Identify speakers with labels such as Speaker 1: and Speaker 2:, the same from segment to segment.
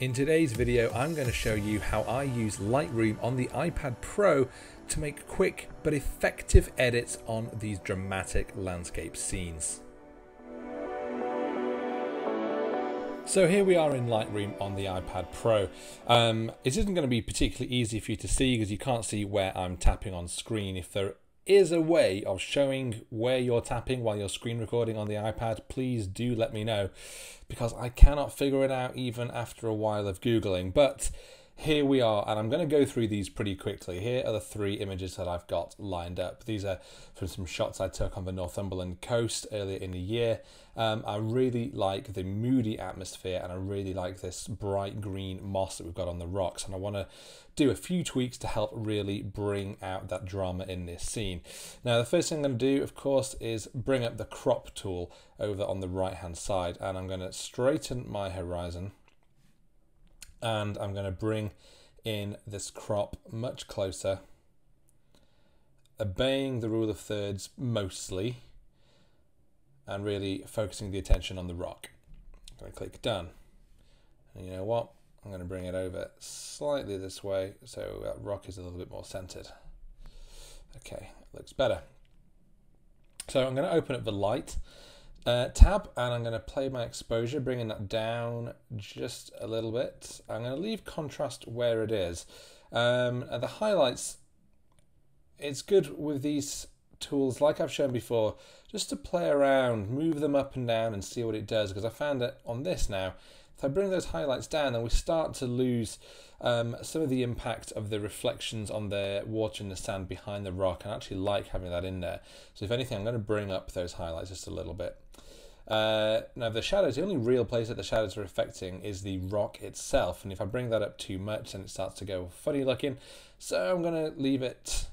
Speaker 1: In today's video, I'm going to show you how I use Lightroom on the iPad Pro to make quick but effective edits on these dramatic landscape scenes. So here we are in Lightroom on the iPad Pro. Um, it isn't going to be particularly easy for you to see because you can't see where I'm tapping on screen. If there is a way of showing where you're tapping while you're screen recording on the iPad, please do let me know because I cannot figure it out even after a while of Googling. But here we are, and I'm going to go through these pretty quickly. Here are the three images that I've got lined up. These are from some shots I took on the Northumberland coast earlier in the year. Um, I really like the moody atmosphere, and I really like this bright green moss that we've got on the rocks, and I want to do a few tweaks to help really bring out that drama in this scene. Now, the first thing I'm going to do, of course, is bring up the crop tool over on the right hand side, and I'm going to straighten my horizon and I'm going to bring in this crop much closer, obeying the rule of thirds mostly, and really focusing the attention on the rock. I'm going to click done. And you know what? I'm going to bring it over slightly this way so that rock is a little bit more centered. Okay, looks better. So I'm going to open up the light uh, tab and I'm going to play my exposure, bringing that down just a little bit. I'm going to leave contrast where it is. Um, the highlights, it's good with these tools, like I've shown before, just to play around, move them up and down and see what it does. Because I found that on this now, if I bring those highlights down, then we start to lose um, some of the impact of the reflections on the water and the sand behind the rock. I actually like having that in there. So if anything, I'm going to bring up those highlights just a little bit. Uh, now the shadows, the only real place that the shadows are affecting is the rock itself. And if I bring that up too much, then it starts to go funny looking. So I'm going to leave it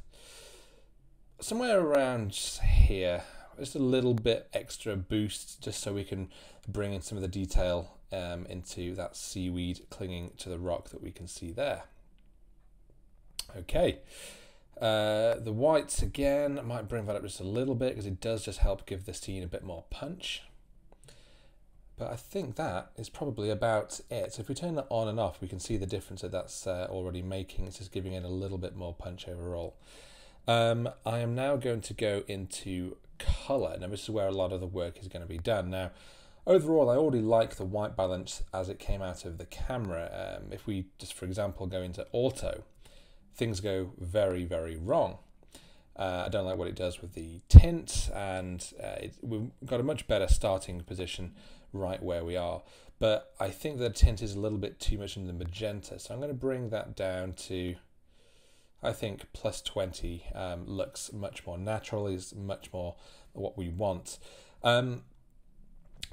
Speaker 1: somewhere around here. Just a little bit extra boost just so we can bring in some of the detail um, into that seaweed clinging to the rock that we can see there. Okay. Uh, the whites again, might bring that up just a little bit because it does just help give the scene a bit more punch. But I think that is probably about it. So if we turn that on and off, we can see the difference that that's uh, already making. It's just giving it a little bit more punch overall. Um, I am now going to go into color. Now this is where a lot of the work is going to be done. Now, overall, I already like the white balance as it came out of the camera. Um, if we just, for example, go into auto, things go very, very wrong. Uh, I don't like what it does with the tint, and uh, it, we've got a much better starting position right where we are. But I think the tint is a little bit too much in the magenta, so I'm going to bring that down to, I think, plus 20 um, looks much more natural, is much more what we want. Um,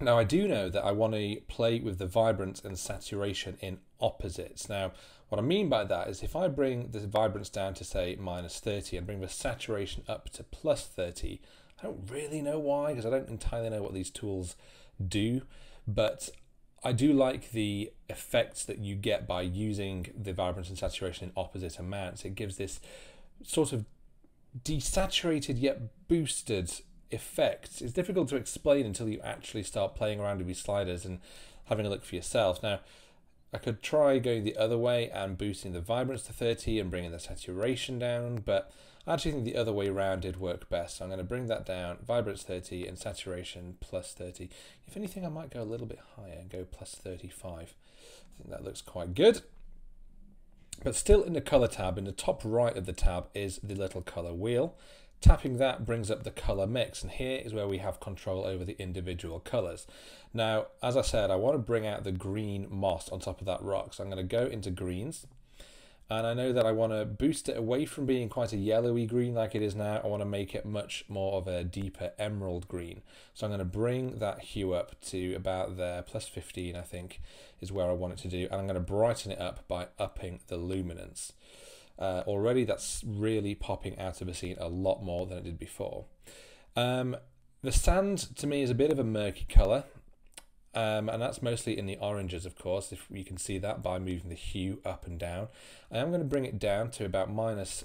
Speaker 1: now, I do know that I want to play with the vibrance and saturation in opposites. Now, what I mean by that is if I bring the vibrance down to, say, minus 30 and bring the saturation up to plus 30, I don't really know why because I don't entirely know what these tools do, but I do like the effects that you get by using the vibrance and saturation in opposite amounts. It gives this sort of desaturated yet boosted effect. It's difficult to explain until you actually start playing around with these sliders and having a look for yourself. Now, I could try going the other way and boosting the vibrance to 30 and bringing the saturation down, but I actually think the other way around did work best. So I'm going to bring that down, vibrance 30 and saturation plus 30. If anything, I might go a little bit higher and go plus 35. I think that looks quite good. But still in the color tab, in the top right of the tab is the little color wheel. Tapping that brings up the color mix, and here is where we have control over the individual colors. Now, as I said, I want to bring out the green moss on top of that rock, so I'm going to go into greens, and I know that I want to boost it away from being quite a yellowy green like it is now. I want to make it much more of a deeper emerald green. So I'm going to bring that hue up to about there, plus 15 I think is where I want it to do. And I'm going to brighten it up by upping the luminance. Uh, already that's really popping out of the scene a lot more than it did before. Um, the sand to me is a bit of a murky colour. Um, and that's mostly in the oranges, of course, if you can see that by moving the hue up and down. I am going to bring it down to about minus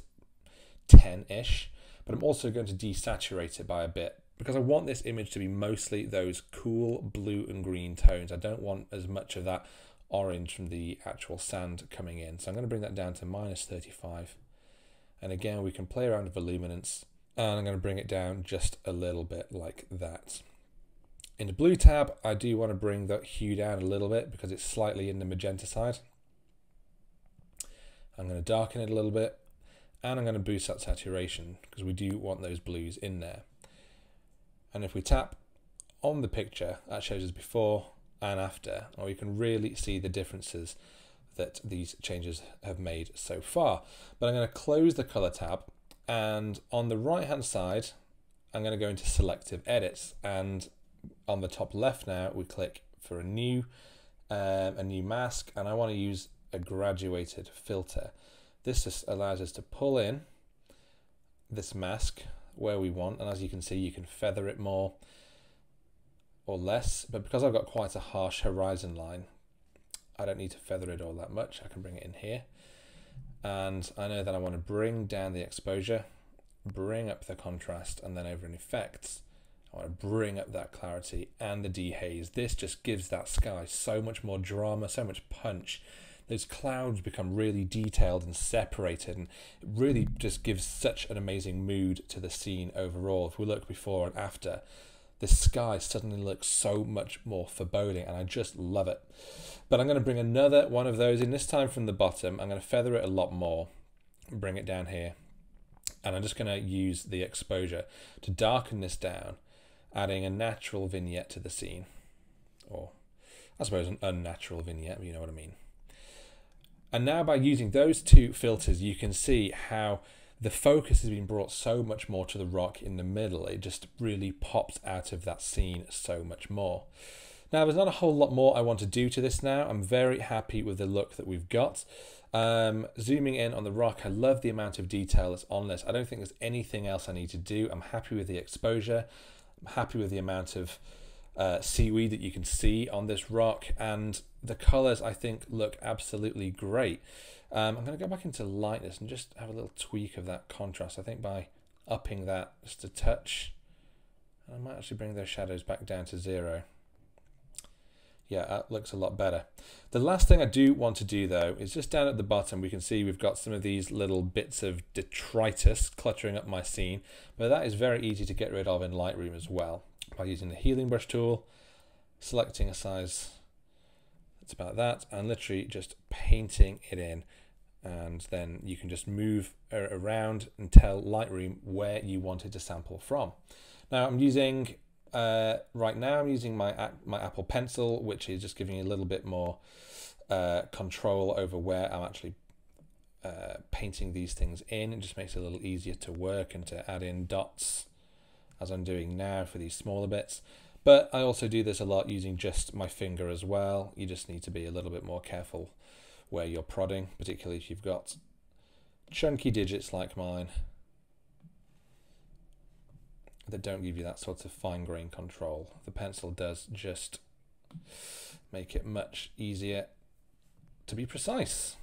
Speaker 1: 10-ish, but I'm also going to desaturate it by a bit because I want this image to be mostly those cool blue and green tones. I don't want as much of that orange from the actual sand coming in. So I'm going to bring that down to minus 35. And again, we can play around with luminance and I'm going to bring it down just a little bit like that. In the blue tab, I do want to bring that hue down a little bit because it's slightly in the magenta side. I'm going to darken it a little bit and I'm going to boost that saturation because we do want those blues in there. And if we tap on the picture, that shows us before and after, and we can really see the differences that these changes have made so far. But I'm going to close the color tab and on the right hand side I'm going to go into selective edits and on the top left now we click for a new um, a new mask and I want to use a graduated filter this just allows us to pull in this mask where we want and as you can see you can feather it more or less but because I've got quite a harsh horizon line I don't need to feather it all that much I can bring it in here and I know that I want to bring down the exposure, bring up the contrast, and then over in effects, I want to bring up that clarity and the dehaze. This just gives that sky so much more drama, so much punch. Those clouds become really detailed and separated, and it really just gives such an amazing mood to the scene overall. If we look before and after, the sky suddenly looks so much more foreboding and I just love it. But I'm going to bring another one of those in this time from the bottom. I'm going to feather it a lot more, bring it down here. And I'm just going to use the exposure to darken this down, adding a natural vignette to the scene. Or I suppose an unnatural vignette, you know what I mean. And now by using those two filters, you can see how the focus has been brought so much more to the rock in the middle. It just really pops out of that scene so much more. Now, there's not a whole lot more I want to do to this now. I'm very happy with the look that we've got. Um, zooming in on the rock, I love the amount of detail that's on this. I don't think there's anything else I need to do. I'm happy with the exposure. I'm happy with the amount of uh, seaweed that you can see on this rock. And the colors, I think, look absolutely great. Um, I'm going to go back into lightness and just have a little tweak of that contrast. I think by upping that just a touch, I might actually bring those shadows back down to zero. Yeah, that looks a lot better. The last thing I do want to do though is just down at the bottom we can see we've got some of these little bits of detritus cluttering up my scene, but that is very easy to get rid of in Lightroom as well by using the healing brush tool, selecting a size that's about that, and literally just painting it in and then you can just move around and tell Lightroom where you wanted to sample from. Now I'm using, uh, right now I'm using my, my Apple Pencil, which is just giving you a little bit more uh, control over where I'm actually uh, painting these things in. It just makes it a little easier to work and to add in dots as I'm doing now for these smaller bits. But I also do this a lot using just my finger as well. You just need to be a little bit more careful where you're prodding, particularly if you've got chunky digits like mine that don't give you that sort of fine grain control. The pencil does just make it much easier to be precise.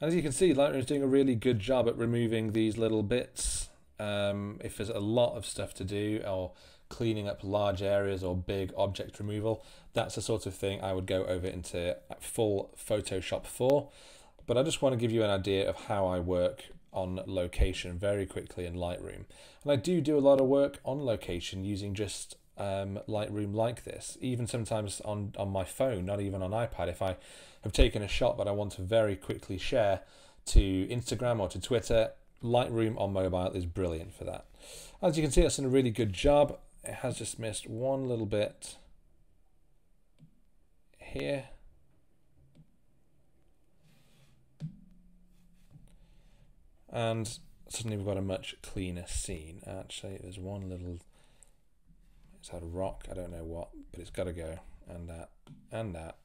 Speaker 1: And as you can see, Lightroom is doing a really good job at removing these little bits. Um, if there's a lot of stuff to do or cleaning up large areas or big object removal, that's the sort of thing I would go over into full Photoshop for. But I just want to give you an idea of how I work on location very quickly in Lightroom. And I do do a lot of work on location using just um, Lightroom like this, even sometimes on, on my phone, not even on iPad. If I have taken a shot that I want to very quickly share to Instagram or to Twitter, Lightroom on mobile is brilliant for that. As you can see, it's done a really good job it has just missed one little bit here. And suddenly we've got a much cleaner scene. Actually, there's one little, it's had a rock, I don't know what, but it's got to go. And that, and that.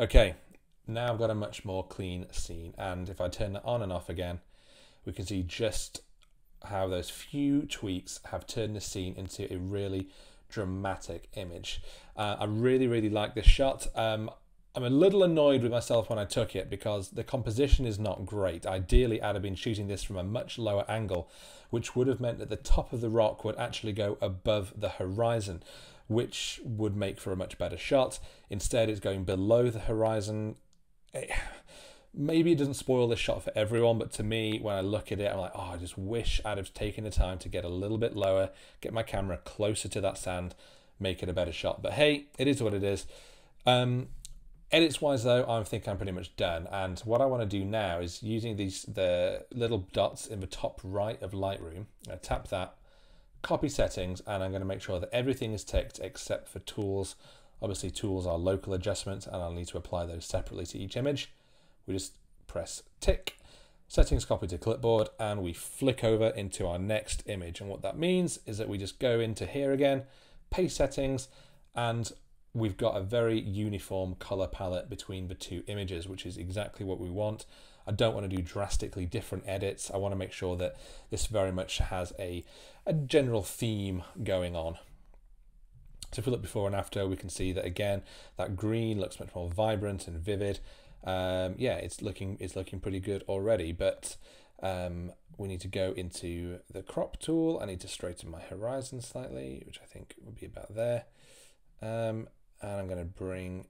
Speaker 1: Okay, now I've got a much more clean scene. And if I turn it on and off again, we can see just how those few tweaks have turned the scene into a really dramatic image. Uh, I really, really like this shot. Um, I'm a little annoyed with myself when I took it because the composition is not great. Ideally, I'd have been shooting this from a much lower angle, which would have meant that the top of the rock would actually go above the horizon, which would make for a much better shot. Instead, it's going below the horizon. It, maybe it doesn't spoil the shot for everyone, but to me, when I look at it, I'm like, oh, I just wish I'd have taken the time to get a little bit lower, get my camera closer to that sand, make it a better shot. But hey, it is what it is. Um, Edits wise though, I think I'm pretty much done. And what I want to do now is using these the little dots in the top right of Lightroom. I tap that, copy settings, and I'm going to make sure that everything is ticked except for tools. Obviously tools are local adjustments and I'll need to apply those separately to each image. We just press tick, settings copy to clipboard, and we flick over into our next image. And what that means is that we just go into here again, paste settings, and we've got a very uniform color palette between the two images, which is exactly what we want. I don't want to do drastically different edits. I want to make sure that this very much has a, a general theme going on. So if we look before and after, we can see that again, that green looks much more vibrant and vivid. Um, yeah, it's looking it's looking pretty good already, but um, we need to go into the crop tool. I need to straighten my horizon slightly, which I think would be about there. Um, and I'm going to bring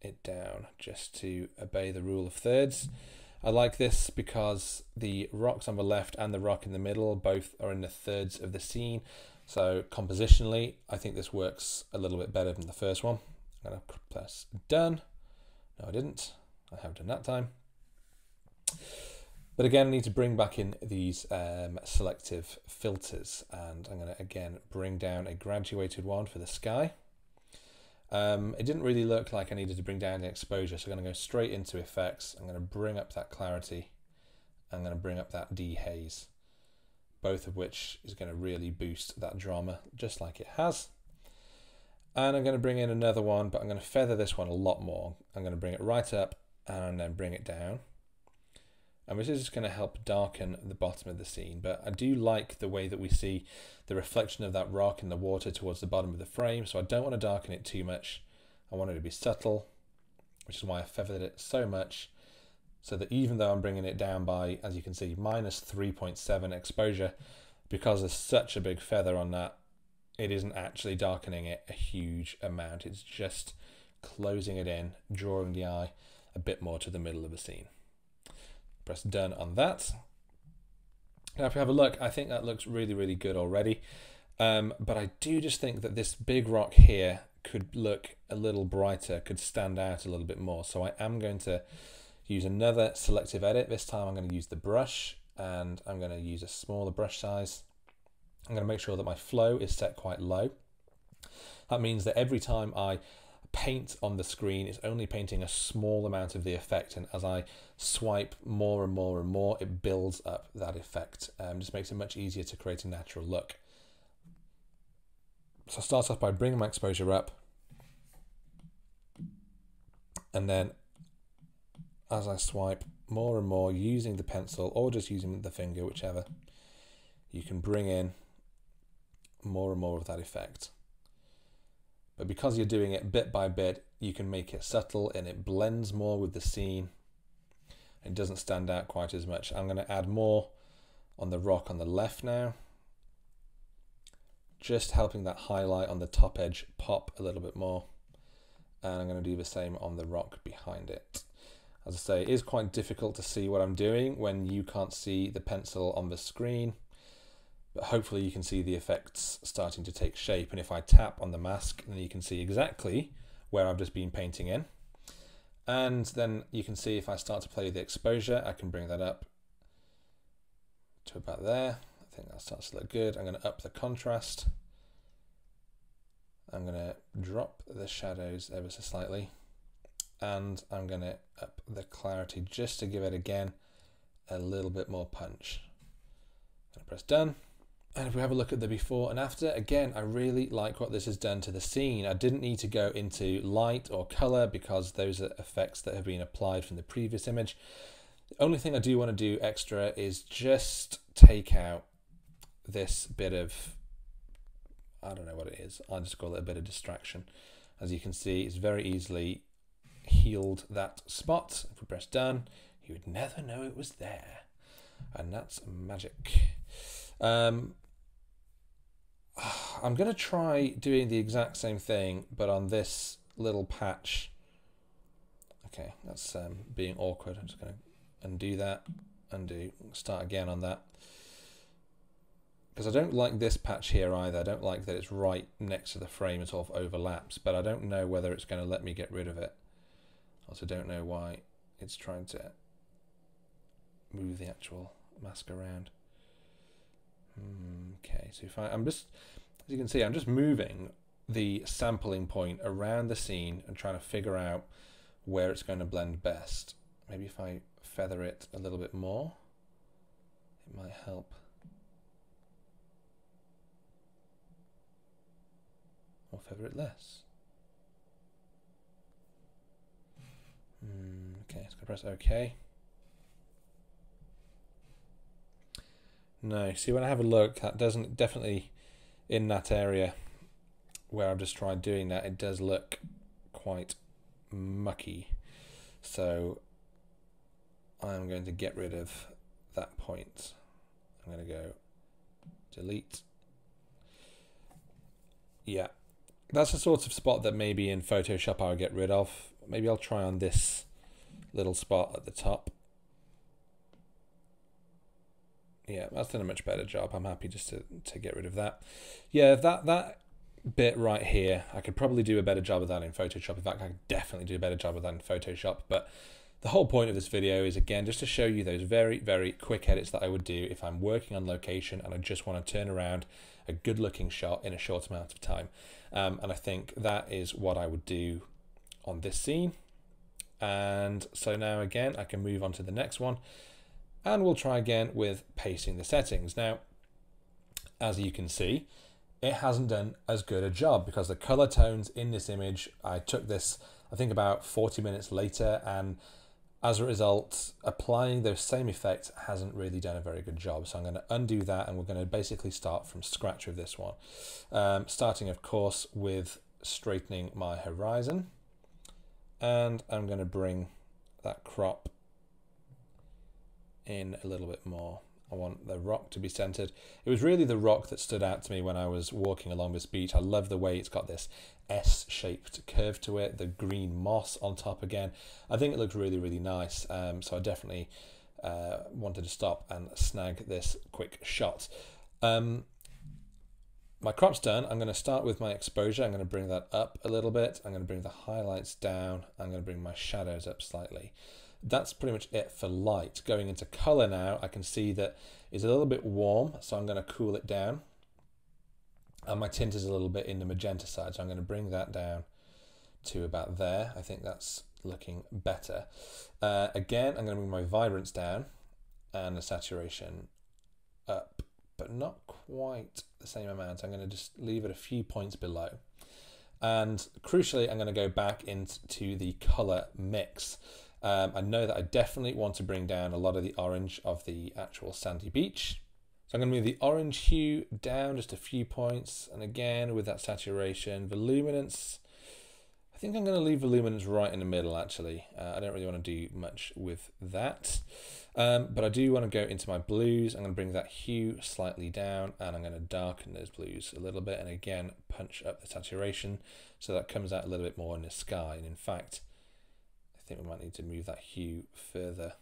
Speaker 1: it down just to obey the rule of thirds. I like this because the rocks on the left and the rock in the middle both are in the thirds of the scene. So compositionally, I think this works a little bit better than the first one. I'm to press done. No, I didn't. I have done that time. But again, I need to bring back in these um, selective filters and I'm to again bring down a graduated one for the sky. Um, it didn't really look like I needed to bring down the exposure, so I'm going to go straight into effects. I'm going to bring up that clarity. I'm going to bring up that dehaze, both of which is going to really boost that drama just like it has. And I'm going to bring in another one, but I'm going to feather this one a lot more. I'm going to bring it right up and then bring it down. And this is just going to help darken the bottom of the scene. But I do like the way that we see the reflection of that rock in the water towards the bottom of the frame. So I don't want to darken it too much. I want it to be subtle, which is why I feathered it so much. So that even though I'm bringing it down by, as you can see, minus 3.7 exposure, because there's such a big feather on that, it isn't actually darkening it a huge amount. It's just closing it in, drawing the eye a bit more to the middle of the scene. Press done on that. Now, if we have a look, I think that looks really, really good already. Um, but I do just think that this big rock here could look a little brighter, could stand out a little bit more. So I am going to use another selective edit. This time I'm going to use the brush and I'm going to use a smaller brush size. I'm going to make sure that my flow is set quite low. That means that every time I paint on the screen it's only painting a small amount of the effect and as I swipe more and more and more it builds up that effect um, just makes it much easier to create a natural look so I start off by bringing my exposure up and then as I swipe more and more using the pencil or just using the finger whichever you can bring in more and more of that effect but because you're doing it bit by bit, you can make it subtle and it blends more with the scene. It doesn't stand out quite as much. I'm going to add more on the rock on the left now. Just helping that highlight on the top edge pop a little bit more. And I'm going to do the same on the rock behind it. As I say, it is quite difficult to see what I'm doing when you can't see the pencil on the screen but hopefully you can see the effects starting to take shape. And if I tap on the mask, then you can see exactly where I've just been painting in. And then you can see if I start to play the exposure, I can bring that up to about there. I think that starts to look good. I'm going to up the contrast. I'm going to drop the shadows ever so slightly. And I'm going to up the clarity just to give it again a little bit more punch. Press done. And if we have a look at the before and after, again, I really like what this has done to the scene. I didn't need to go into light or color because those are effects that have been applied from the previous image. The only thing I do want to do extra is just take out this bit of, I don't know what it is, I'll just call it a bit of distraction. As you can see, it's very easily healed that spot. If we press done, you would never know it was there. And that's magic. Um, I'm going to try doing the exact same thing, but on this little patch. Okay, that's um, being awkward. I'm just going to undo that, undo, start again on that. Because I don't like this patch here either. I don't like that it's right next to the frame. It sort of overlaps, but I don't know whether it's going to let me get rid of it. Also don't know why it's trying to move the actual mask around. Hmm, okay, so if I, I'm just, as you can see, I'm just moving the sampling point around the scene and trying to figure out where it's going to blend best. Maybe if I feather it a little bit more, it might help. Or feather it less. Mm, okay, let's go press OK. No, see when I have a look, that doesn't definitely in that area where I've just tried doing that, it does look quite mucky. So I'm going to get rid of that point. I'm going to go delete. Yeah, that's the sort of spot that maybe in Photoshop I would get rid of. Maybe I'll try on this little spot at the top. Yeah, that's done a much better job. I'm happy just to, to get rid of that. Yeah, that that bit right here, I could probably do a better job of that in Photoshop. In fact, I could definitely do a better job of that in Photoshop. But the whole point of this video is, again, just to show you those very, very quick edits that I would do if I'm working on location and I just want to turn around a good looking shot in a short amount of time. Um, and I think that is what I would do on this scene. And so now again, I can move on to the next one and we'll try again with pasting the settings. Now, as you can see, it hasn't done as good a job because the color tones in this image, I took this, I think about 40 minutes later and as a result, applying those same effects hasn't really done a very good job. So I'm going to undo that and we're going to basically start from scratch with this one. Um, starting, of course, with straightening my horizon. And I'm going to bring that crop in a little bit more. I want the rock to be centered. It was really the rock that stood out to me when I was walking along this beach. I love the way it's got this S-shaped curve to it, the green moss on top again. I think it looks really, really nice. Um, so I definitely uh, wanted to stop and snag this quick shot. Um, my crop's done. I'm going to start with my exposure. I'm going to bring that up a little bit. I'm going to bring the highlights down. I'm going to bring my shadows up slightly that's pretty much it for light. Going into color now, I can see that it's a little bit warm, so I'm going to cool it down. And my tint is a little bit in the magenta side, so I'm going to bring that down to about there. I think that's looking better. Uh, again, I'm going to bring my vibrance down and the saturation up, not quite the same amount. I'm going to just leave it a few points below. And crucially, I'm going to go back into the color mix. Um, I know that I definitely want to bring down a lot of the orange of the actual sandy beach. So I'm going to move the orange hue down just a few points. And again, with that saturation, voluminance, I think I'm going to leave voluminance right in the middle actually. Uh, I don't really want to do much with that. Um, but I do want to go into my blues. I'm going to bring that hue slightly down and I'm going to darken those blues a little bit. And again, punch up the saturation so that comes out a little bit more in the sky. And in fact, I think we might need to move that hue further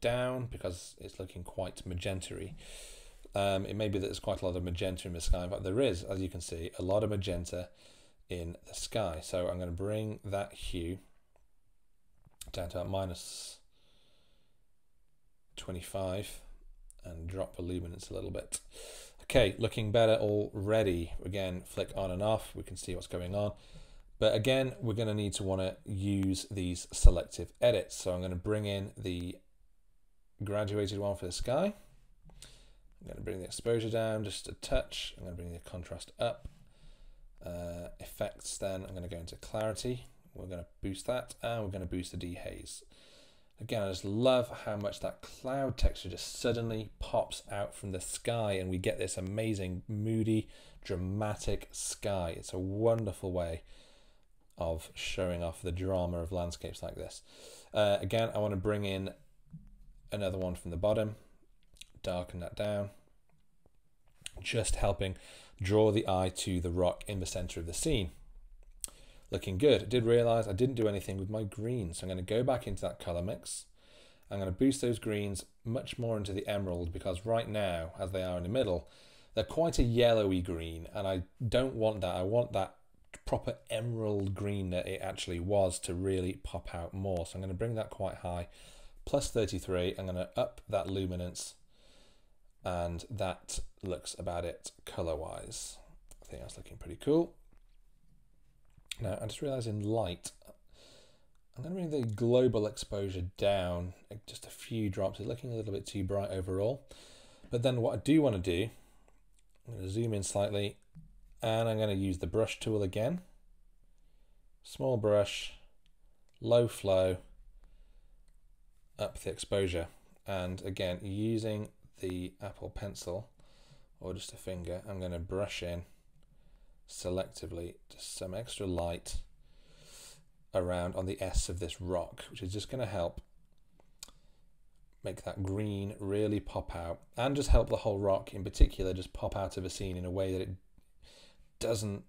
Speaker 1: down because it's looking quite magentary. um, it may be that there's quite a lot of magenta in the sky, but there is, as you can see, a lot of magenta in the sky. So I'm going to bring that hue down to minus 25 and drop the luminance a little bit. Okay, looking better already. Again, flick on and off. We can see what's going on. But again, we're going to need to want to use these selective edits. So I'm going to bring in the graduated one for the sky. I'm going to bring the exposure down just a touch. I'm going to bring the contrast up. Uh, effects then, I'm going to go into clarity. We're going to boost that and we're going to boost the dehaze. Again, I just love how much that cloud texture just suddenly pops out from the sky and we get this amazing, moody, dramatic sky. It's a wonderful way of showing off the drama of landscapes like this. Uh, again, I want to bring in another one from the bottom, darken that down, just helping draw the eye to the rock in the center of the scene. Looking good. I did realize I didn't do anything with my greens, so I'm going to go back into that color mix. I'm going to boost those greens much more into the emerald because right now, as they are in the middle, they're quite a yellowy green, and I don't want that. I want that proper emerald green that it actually was to really pop out more. So I'm going to bring that quite high, plus 33. I'm going to up that luminance, and that looks about it color-wise. I think that's looking pretty cool. Now, I just realized in light, I'm to bring the global exposure down just a few drops. It's looking a little bit too bright overall. But then what I do want to do, I'm to zoom in slightly and I'm going to use the brush tool again. Small brush, low flow, up the exposure. And again, using the Apple Pencil or just a finger, I'm going to brush in selectively just some extra light around on the S of this rock, which is just going to help make that green really pop out and just help the whole rock in particular just pop out of a scene in a way that it doesn't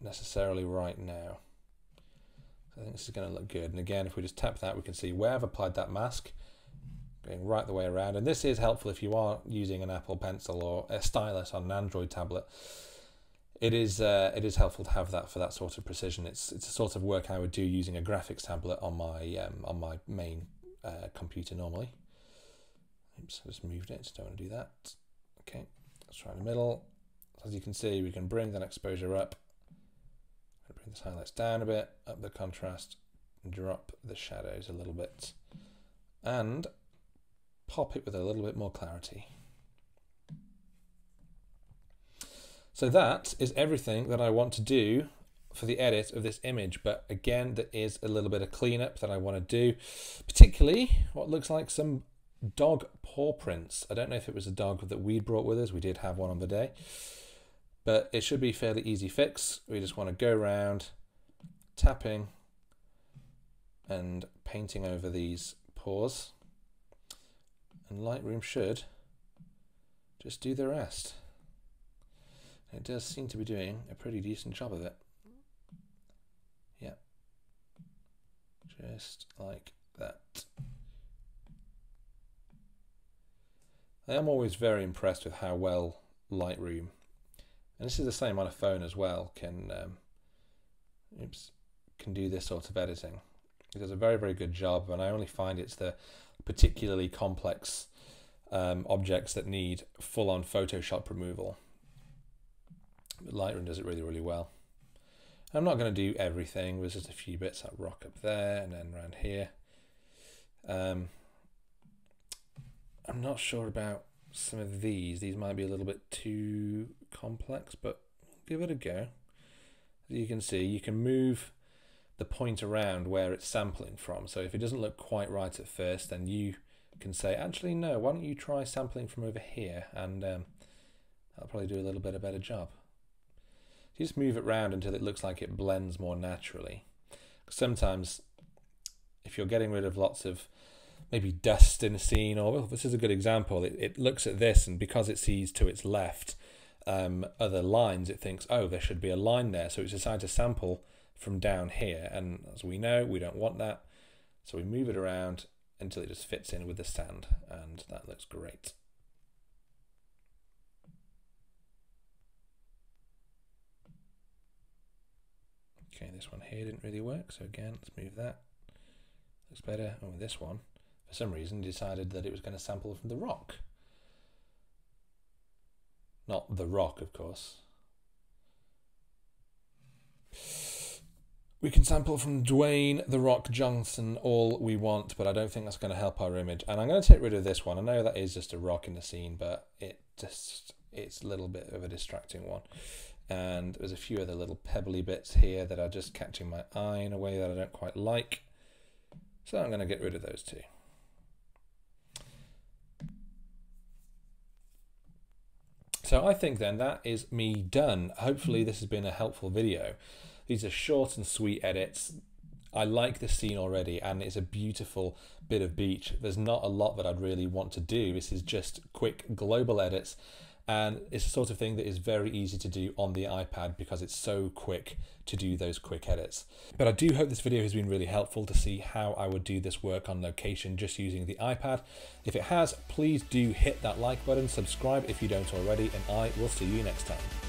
Speaker 1: necessarily right now. I think this is going to look good. And again, if we just tap that, we can see where I've applied that mask going right the way around. And this is helpful if you are using an Apple Pencil or a stylus on an Android tablet. It is uh, it is helpful to have that for that sort of precision. It's it's a sort of work I would do using a graphics tablet on my um, on my main uh, computer normally. Oops, I just moved it. Don't want to do that. Okay, let's try in the middle. As you can see, we can bring that exposure up. Bring the highlights down a bit, up the contrast, drop the shadows a little bit, and pop it with a little bit more clarity. So that is everything that I want to do for the edit of this image. But again, there is a little bit of cleanup that I want to do, particularly what looks like some dog paw prints. I don't know if it was a dog that we brought with us. We did have one on the day, but it should be fairly easy fix. We just want to go around tapping and painting over these paws and Lightroom should just do the rest. it does seem to be doing a pretty decent job of it. Yeah. Just like that. I am always very impressed with how well Lightroom, and this is the same on a phone as well, can um, oops, can do this sort of editing. It does a very, very good job, and I only find it's the particularly complex um, objects that need full-on Photoshop removal. But Lightroom does it really, really well. I'm not going to do everything. There's just a few bits that rock up there and then around here. Um, I'm not sure about some of these. These might be a little bit too complex, but give it a go. As you can see, you can move the point around where it's sampling from. So if it doesn't look quite right at first, then you can say, actually, no, why don't you try sampling from over here? And um, that'll probably do a little bit a better job. So You just move it around until it looks like it blends more naturally. Sometimes, if you're getting rid of lots of maybe dust in a scene, or well, this is a good example, it, it looks at this and because it sees to its left um, other lines, it thinks, oh, there should be a line there. So it's decided to sample from down here. And as we know, we don't want that. So we move it around until it just fits in with the sand and that looks great. Okay, this one here didn't really work. So again, let's move that. Looks better. Oh, this one, for some reason, decided that it was going to sample from the rock. Not the rock, of course. We can sample from Dwayne The Rock Johnson all we want, but I don't think that's going to help our image. And I'm going to take rid of this one. I know that is just a rock in the scene, but it just it's a little bit of a distracting one. And there's a few other little pebbly bits here that are just catching my eye in a way that I don't quite like. So I'm going to get rid of those two. So I think then that is me done. Hopefully this has been a helpful video. These are short and sweet edits. I like the scene already, and it's a beautiful bit of beach. There's not a lot that I'd really want to do. This is just quick global edits and it's the sort of thing that is very easy to do on the iPad because it's so quick to do those quick edits. But I do hope this video has been really helpful to see how I would do this work on location just using the iPad. If it has, please do hit that like button, subscribe if you don't already, and I will see you next time.